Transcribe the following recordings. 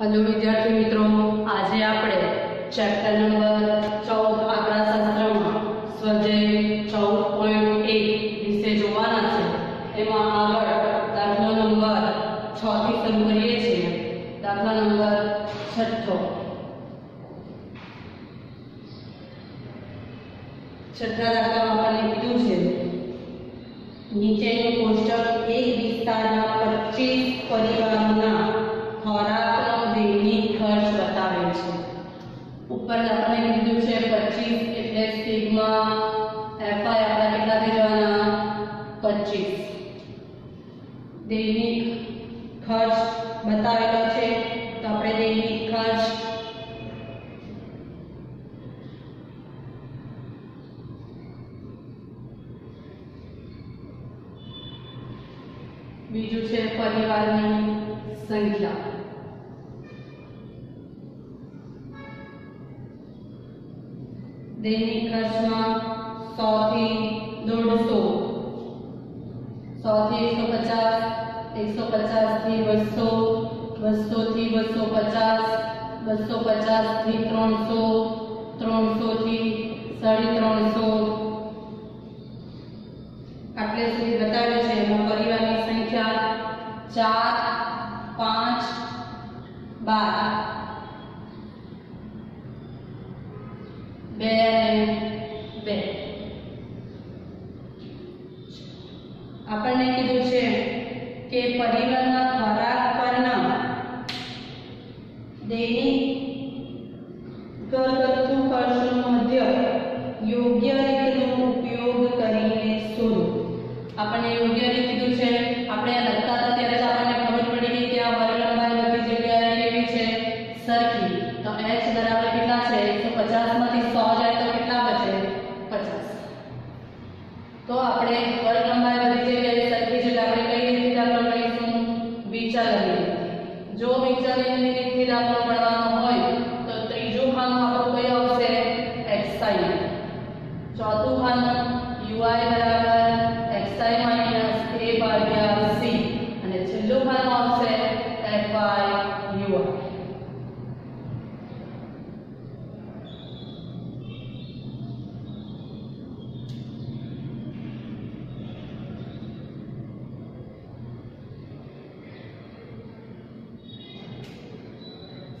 Hello વિદ્યાર્થી મિત્રો, આજે આપણે ચેપ્ટર નંબર ચૌદ આંકડાશાસ્ત્રમાં સ્વાધ્યાય ચૌદ પોઈન્ટ એક વિશે જોવાના છે. એમાં આગળ દાખલો નંબર છ થી શરૂ કરીએ છીએ. દાખલા નંબર છઠ્ઠો. છઠ્ઠા દાખલામાં બીજું છે પરિવારની સંખ્યા. દૈનિક ખર્ચમાં સો થી દોઢસો. સો થી એકસો પચાસ એકસો પચાસથી બસો બસો થી બસો પચાસ બસો પચાસથી ત્રણસો ત્રણસો થી સાડી ત્રણસો આટલે સુધી બતાવે છે એમાં પરિવારની સંખ્યા ચાર પાંચ બાર બે અને બે આપણને કીધું છે કે પરિવારના ખોરાક પરના દૈનિક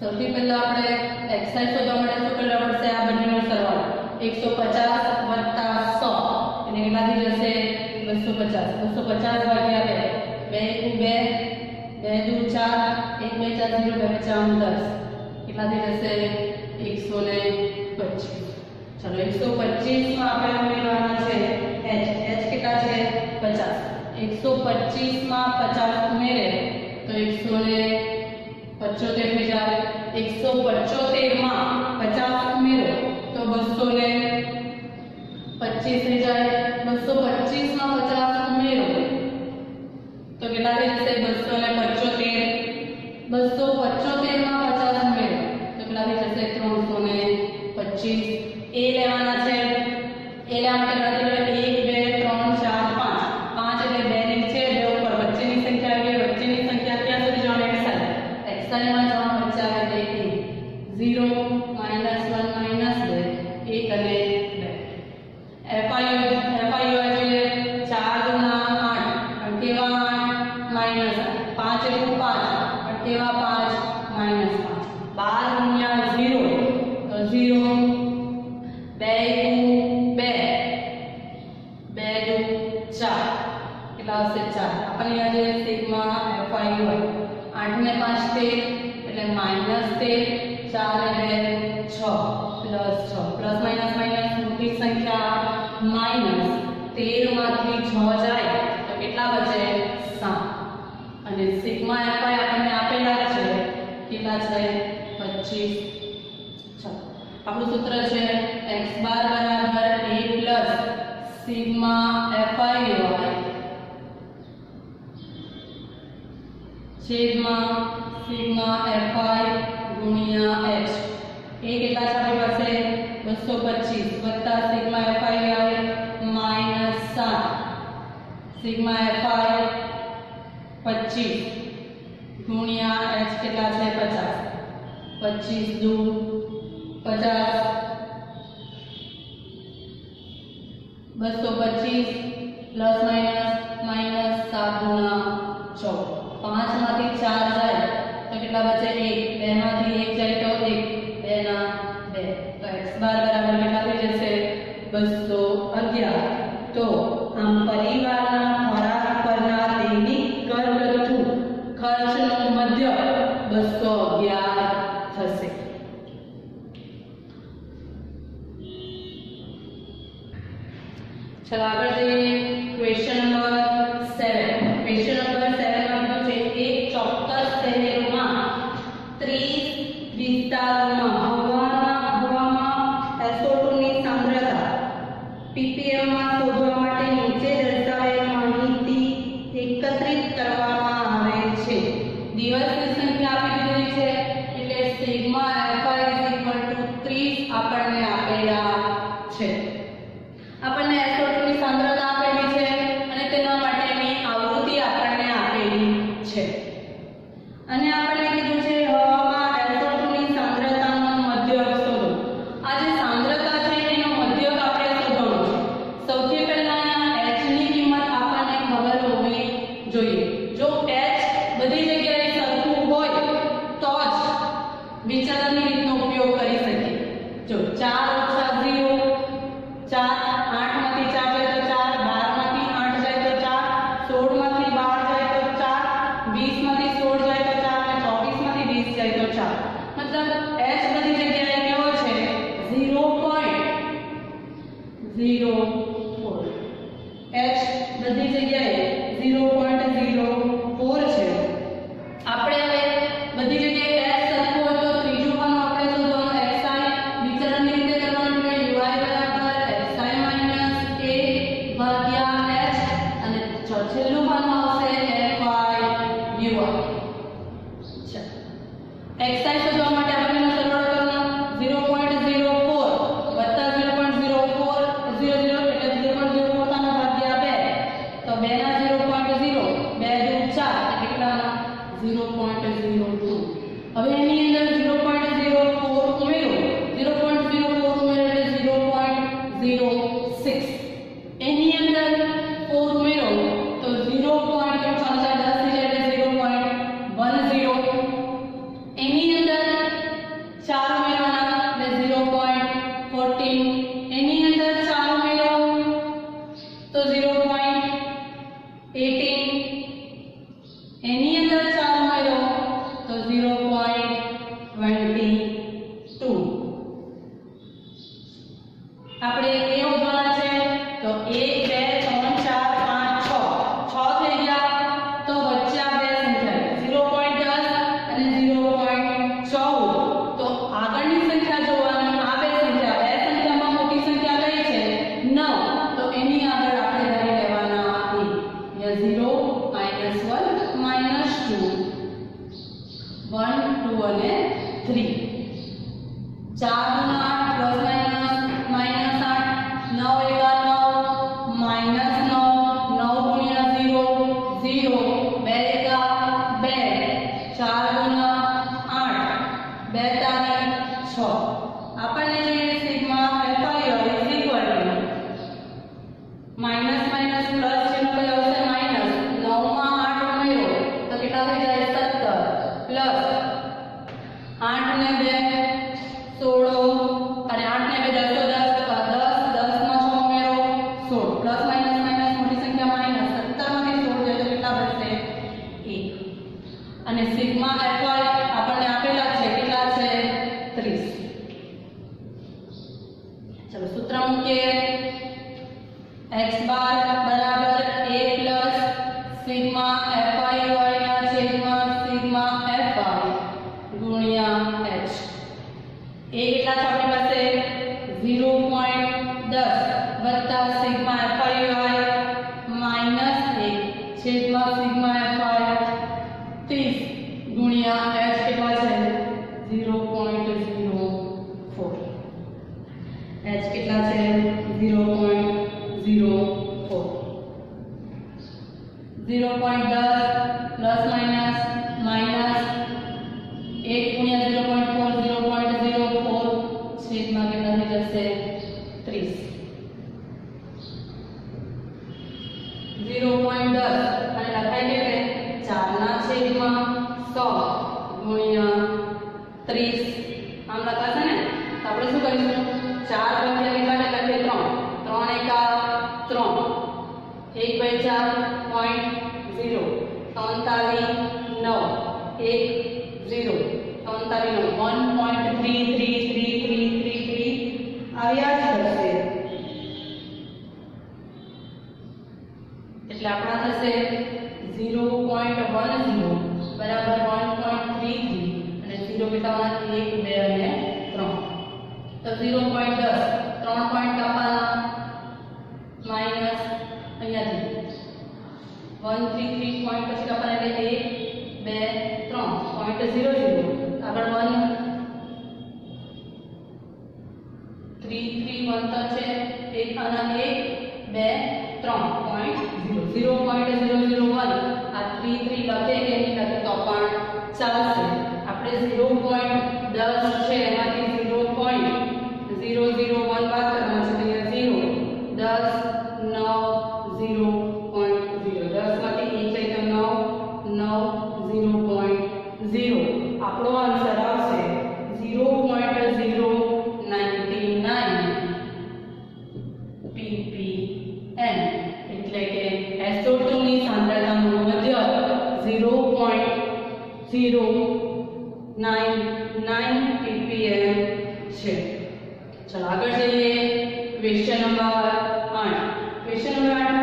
સૌથી પહેલા આપણે xi શોધવા માટે શું કરવા પડશે? આ બંનેનો સરવાળો. 150 100 એટલે કેટલાથી જશે 250 250 ભાગ્યા 2 2 એકુ 2 2 દુ 4 1 2 4 0 2 4 10 કેટલાથી જશે 125 ચલો 125 માં આપણે ઉમેરવાના છે. H. H કેટલા છે? 50 125 માં 50 ઉમેરે તો 100 પચોતેર હજાર એકસો પચોતેરમાં પચાસ ઉમેરો, તો બસો ને પચીસ હજાર બસો પચીસમાં પચાસ ઉમેરો. તો કેટલા થઈ જશે? બસો ને પચોતેર. બસો પચોતેરમાં પચાસ ઉમેરો. તો કેટલા થઈ જશે? ત્રણસો ને પચીસ. એ લેવાના છે. એ લેવા માટે એક હોય. પાંચ તેર, એટલે માઇનસ તેર, ચાર ને છ પ્લસ છ. પ્લસ માઇનસ માઇનસ મોટી સંખ્યા માઇનસ તેરમાંથી છ જાય તો કેટલા બચે? સાત. અને સિગ્મા એફઆઈ આપણને આપેલા છે, કેટલા છે? પચીસ. છ. આપણું સૂત્ર છે x બાર બરાબર a પ્લસ સિગ્મા એફઆઈ છેદમાં સિગ્મા, એફઆઈ, ગુણ્યા એચ. એ કેટલા છે આપણી પાસે? બસો પચીસ વત્તા સિગ્મા એફઆઈ આવે માઇનસ સાત. સિગ્મા એફઆઈ પચીસ. ગુણ્યા એચ કેટલા છે? પચાસ. પચીસ દૂર मतलब ટુ વન ટુ અને થ્રી ચાર ગુણ્યા ત્રીસ ચલો સૂત્ર મૂકીએ. એક્સ બાર ઝીરો પોઈન્ટ દસ. અને લખાય કેટલે ચારના છેદમાં સો ગુણ્યા ત્રીસ. આમ લખાશે ને? તો આપણે શું કરીશું? ચાર ભાગ્યા કેટલાને લખીએ ત્રણ. ત્રણ એકા ત્રણ. એક બે ચાર પોઈન્ટ ઝીરો ત્રણ તારી નવ. એક ઝીરો ત્રણ તારી નવ. વન અંતર છે એક આના એક, બે, ત્રણ point zero zero point zero zero one આ થ્રી થ્રી લખે કે નહીં લખે તો પણ ચાલશે. આપણે ઝીરો ચાલો આગળ જઈએ ક્વેશ્ચન નંબર 8 ક્વેશ્ચન નંબર 8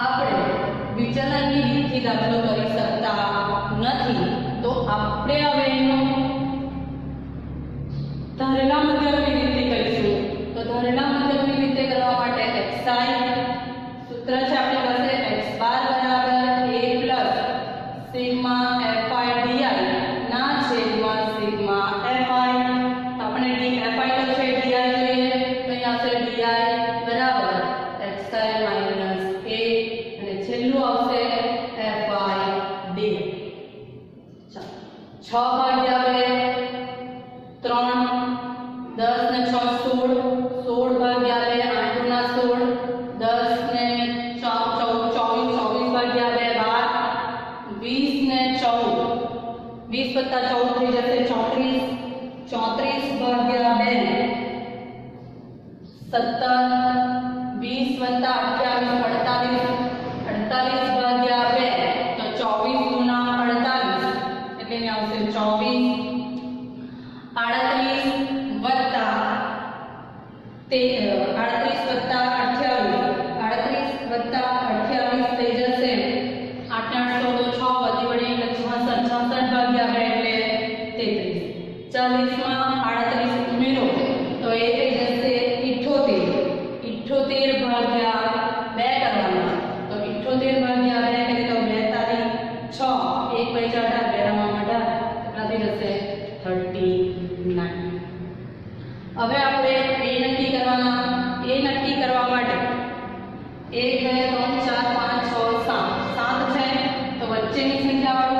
આપણે વિચલનની રીતથી દાખલો કરી શકતા નથી, તો આપણે હવે એનો ધારેલા મુજબની રીતે કરીશું? તો ધારેલા મુજબની રીતે કરવા માટે એક્સાઈ સૂત્ર છે આપણે ચોત્રીસ ચોત્રીસ ભાગ્યા બે. સત્તર વીસ વત્તા અઠ્યાવીસ અડતાલીસ એ નક્કી કરવા માટે. એક, બે, ત્રણ, ચાર, પાંચ, છ, સાત. સાત છે, તો વચ્ચેની સંખ્યાવાળું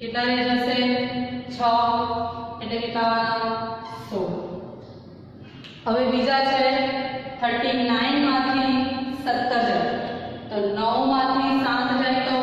કેટલા રહી જશે 6 એટલે કેટલા આવવાના 16 હવે બીજા છે 39 માંથી 17 જાય તો 9 માંથી 7 જાય તો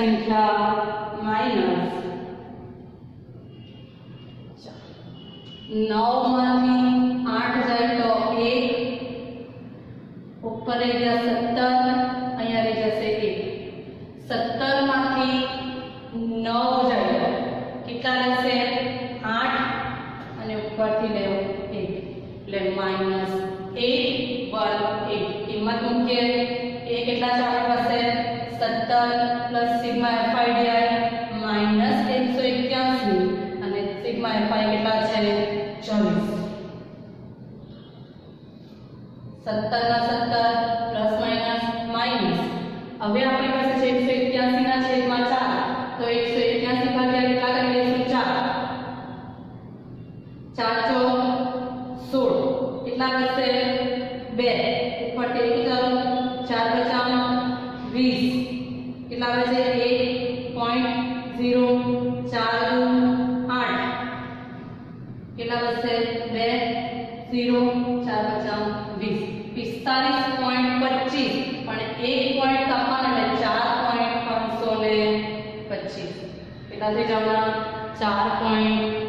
संख्या माइनस नौ मान સત્તર પ્લસ સિગ્મા એફઆઈડીઆઈ માઇનસ એકસો એક્યાસી અને સિગ્મા એફઆઈ કેટલા છે? ચોવીસ. સત્તર સત્તરના સત્તર.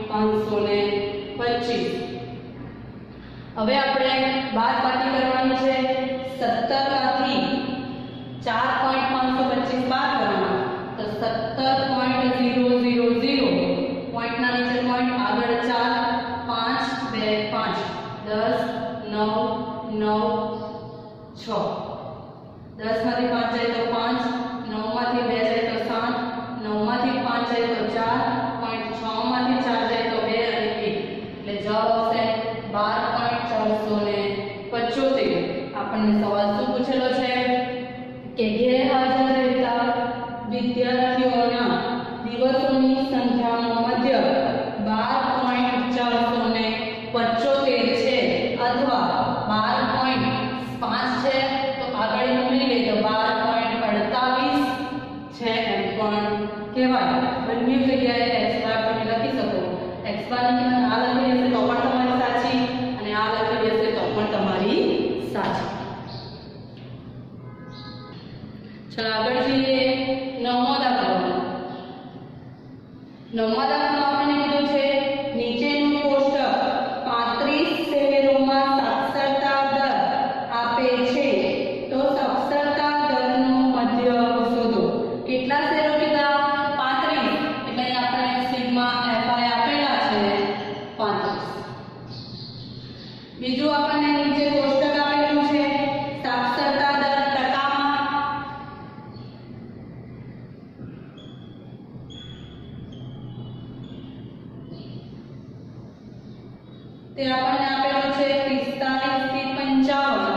પાંચસો ને પચીસ. હવે આપણે બાદ બાકી કરવાની છે સત્તરમાંથી ચાર પોઈન્ટ પાંચસો પચીસ બાદ કરવાના. તો સત્તર પોઈન્ટ ઝીરો ઝીરો ઝીરો પોઈન્ટના નીચે પોઈન્ટ આગળ ચાર, પાંચ, બે, પાંચ. દસ, નવ નવ, છ. દસમાંથી પાંચ જાય તો પાંચ, નવમાંથી બે જાય તો સાત, નવમાંથી પાંચ જાય તો ચાર માંથી ચાર જાય તો બે અને બે એટલે જવાબ આવશે બાર પોઈન્ટ ચારસો ને પચોતેર. આપણને સવાલ શું પૂછેલો છે? કે ઘેર No તે આપણને આપેલો છે 45 થી 55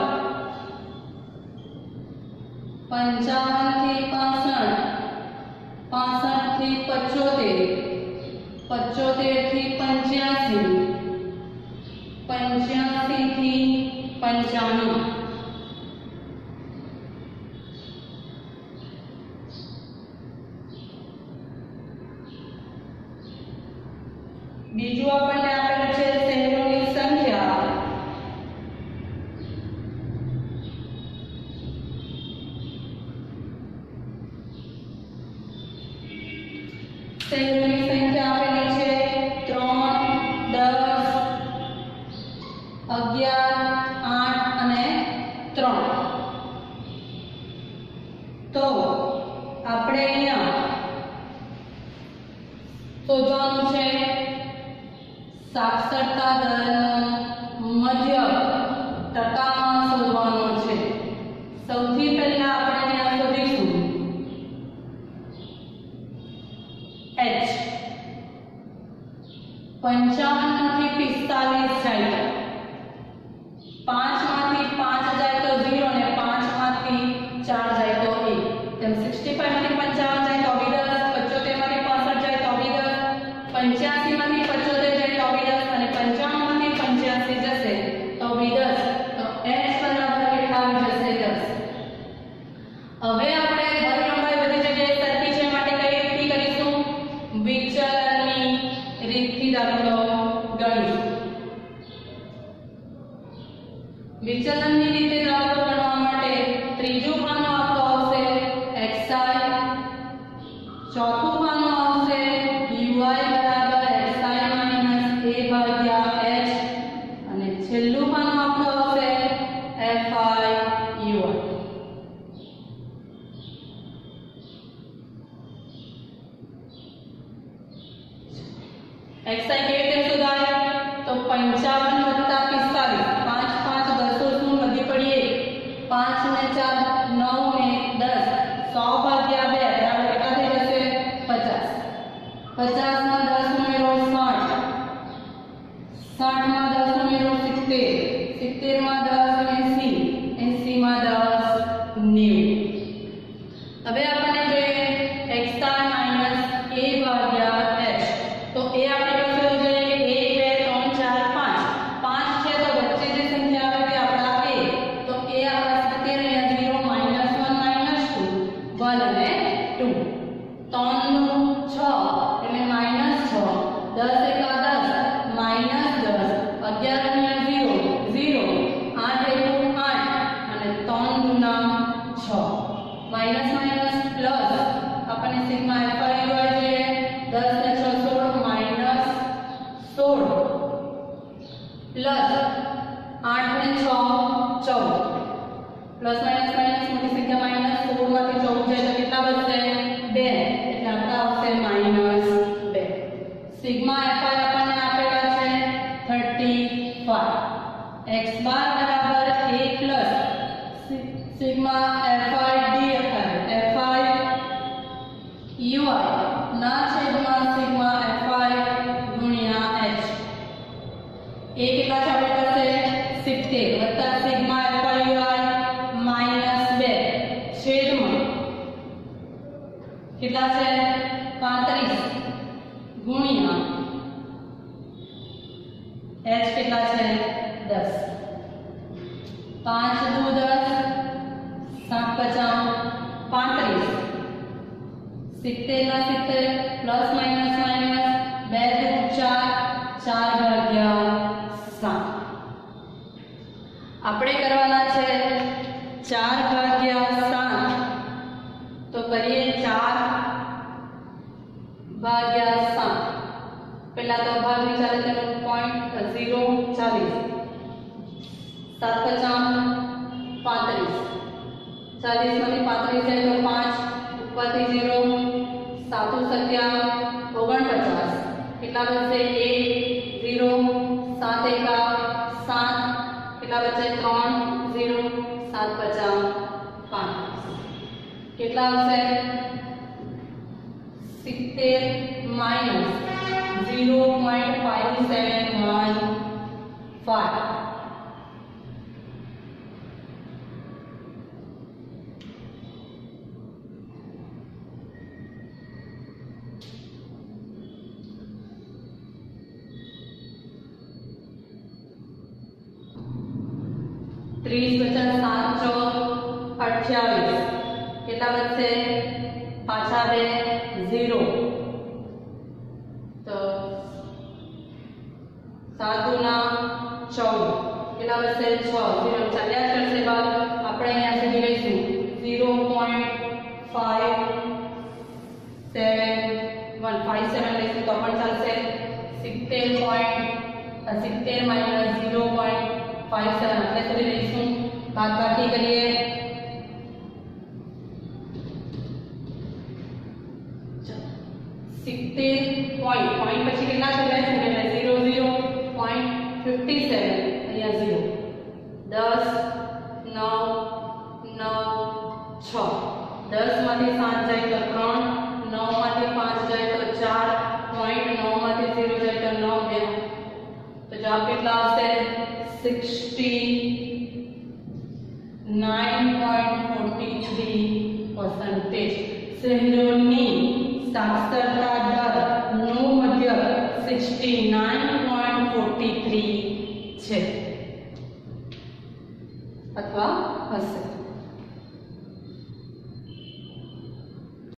55 થી 65 65 થી 75 75 થી 85 85 થી 95 અગિયાર, આઠ અને ત્રણ. તો આપણે અહીંયા શોધવાનું છે સાક્ષરતા દરનો મધ્ય ટકામાં શોધવાનો છે. સૌથી પહેલા આપણે અહીંયા શોધીશું. એચ પંચાવનમાંથી પિસ્તાલીસ સાઈડ હવે પચાસ ના આઠ ને છ ચૌદ. પ્લસ માઇનસ માઇનસ મોટી સંખ્યા માઇનસ સોળમાંથી ચૌદ જાય તો કેટલા વધશે? બે. એટલે આપણા આવશે માઇનસ સિગ્મા એફ સિત્તેર ના સિત્તેર પ્લસ માઇનસ માઇનસ બે દુ ચાર ચાર ભાગ્યા સાત. આપણે કરવાના છે ચાર ભાગ્યા સાત. તો કરીએ ચાર ભાગ્યા સાત. પહેલા તો ભાગ વિચારે તેનો પોઈન્ટ ઝીરો ચાલીસ. સાત પચાસ પાંત્રીસ. ચાલીસમાંથી પાંત્રીસ જાય તો પાંચ. ઉપરથી ઝીરો પંચાંગ ઓગણપચાસ કેટલા બચશે એક ઝીરો સાત એકા સાત કેટલા બચે ત્રણ ઝીરો સાત પચાસ પાંચ કેટલા આવશે સિત્તેર minus zero point five seven one five ચોક અઠ્યાવીસ. કેટલા વધશે? પાછા બે ઝીરો. તો સાતુના ચૌદ. કેટલા વધશે? છ. ઝીરો. ચાલ્યા કરશે બાદ આપણે અહીંયા સુધી લઈશું. Zero point five seven one. Five seven લઈશું તો પણ ચાલશે. સિત્તેર પોઈન્ટ, સિત્તેર minus zero point five seven એટલે સુધી લઈશું બાદ બાકી કરીએ સિત્તેર પોઈન્ટ પોઈન્ટ પછી